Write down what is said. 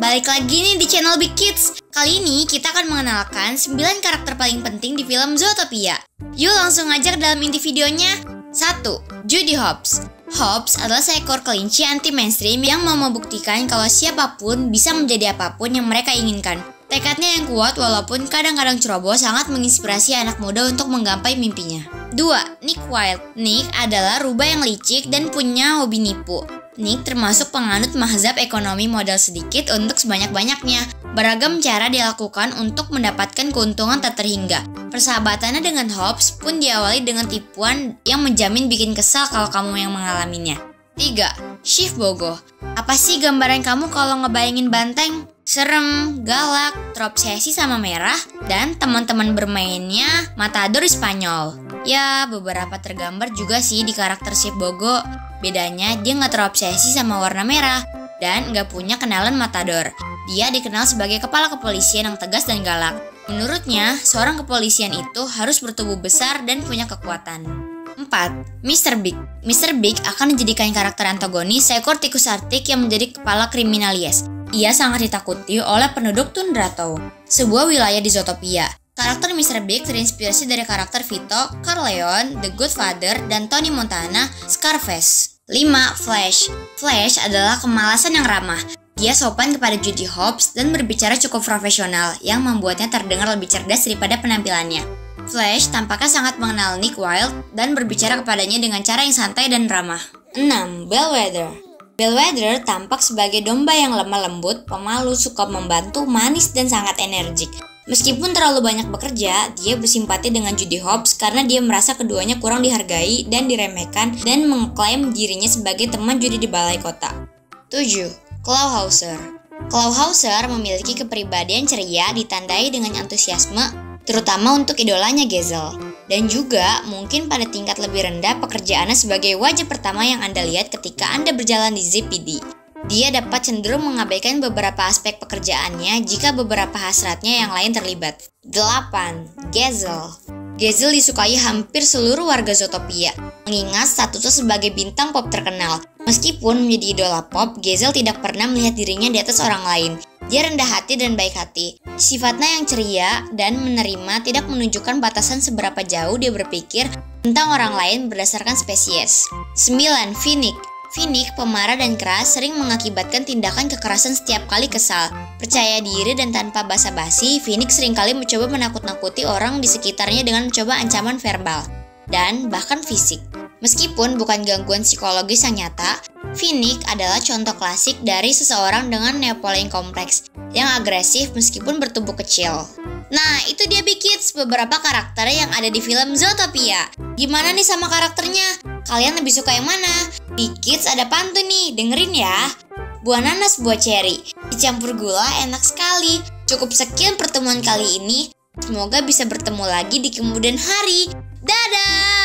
balik lagi nih di channel Big Kids. Kali ini kita akan mengenalkan 9 karakter paling penting di film Zootopia. Yuk langsung aja ke dalam inti videonya. 1. Judy Hobbs Hobbs adalah seekor kelinci anti mainstream yang mau membuktikan kalau siapa pun bisa menjadi apa pun yang mereka inginkan. Tekadnya yang kuat walaupun kadang-kadang ceroboh sangat menginspirasi anak muda untuk menggapai mimpinya. 2. Nick Wilde Nick adalah rubah yang licik dan punya hobi nipu. Nick termasuk penganut mahzab ekonomi modal sedikit untuk sebanyak-banyaknya. Beragam cara dilakukan untuk mendapatkan keuntungan tak terhingga. Persahabatannya dengan Hobbs pun diawali dengan tipuan yang menjamin bikin kesal kalau kamu yang mengalaminya. 3. Shift Bogo Apa sih gambaran kamu kalau ngebayangin banteng? Serem, galak, terobsesi sama merah, dan teman-teman bermainnya Matador Spanyol. Ya, beberapa tergambar juga sih di karakter Shift Bogo. Bedanya dia nggak terobsesi sama warna merah dan nggak punya kenalan matador. Dia dikenal sebagai kepala kepolisian yang tegas dan galak. Menurutnya, seorang kepolisian itu harus bertubuh besar dan punya kekuatan. 4. Mr. Big Mr. Big akan dijadikan karakter antagonis seekor tikus artik yang menjadi kepala kriminalis. Ia sangat ditakuti oleh penduduk Tundrato, sebuah wilayah di Zootopia. Karakter Mr. Big terinspirasi dari karakter Vito, Carleon, The Good Father, dan Tony Montana, Scarface. 5. Flash Flash adalah kemalasan yang ramah. Dia sopan kepada Judy Hobbs dan berbicara cukup profesional yang membuatnya terdengar lebih cerdas daripada penampilannya. Flash tampaknya sangat mengenal Nick Wilde dan berbicara kepadanya dengan cara yang santai dan ramah. 6. Bellwether Bellwether tampak sebagai domba yang lemah lembut, pemalu, suka membantu, manis, dan sangat energik. Meskipun terlalu banyak bekerja, dia bersimpati dengan Judy Hobbs karena dia merasa keduanya kurang dihargai dan diremehkan dan mengklaim dirinya sebagai teman judi di balai kota. 7. Clawhauser Clawhauser memiliki kepribadian ceria ditandai dengan antusiasme, terutama untuk idolanya Gezel. Dan juga mungkin pada tingkat lebih rendah pekerjaannya sebagai wajah pertama yang Anda lihat ketika Anda berjalan di ZPD. Dia dapat cenderung mengabaikan beberapa aspek pekerjaannya jika beberapa hasratnya yang lain terlibat. 8. Gezel Gezel disukai hampir seluruh warga Zootopia, mengingat statusnya sebagai bintang pop terkenal. Meskipun menjadi idola pop, Gezel tidak pernah melihat dirinya di atas orang lain. Dia rendah hati dan baik hati. Sifatnya yang ceria dan menerima tidak menunjukkan batasan seberapa jauh dia berpikir tentang orang lain berdasarkan spesies. 9. Phoenix Finik, pemarah dan keras, sering mengakibatkan tindakan kekerasan setiap kali kesal. Percaya diri dan tanpa basa-basi, Finik sering kali mencoba menakut-nakuti orang di sekitarnya dengan mencoba ancaman verbal dan bahkan fisik. Meskipun bukan gangguan psikologis yang nyata, Finik adalah contoh klasik dari seseorang dengan neopolein kompleks yang agresif meskipun bertubuh kecil. Nah, itu dia Big Kids, beberapa karakter yang ada di film Zootopia. Gimana nih sama karakternya? Kalian lebih suka yang mana? Di Kids ada pantun nih, dengerin ya. Buah nanas, buah cherry. Dicampur gula enak sekali. Cukup sekian pertemuan kali ini. Semoga bisa bertemu lagi di kemudian hari. Dadah!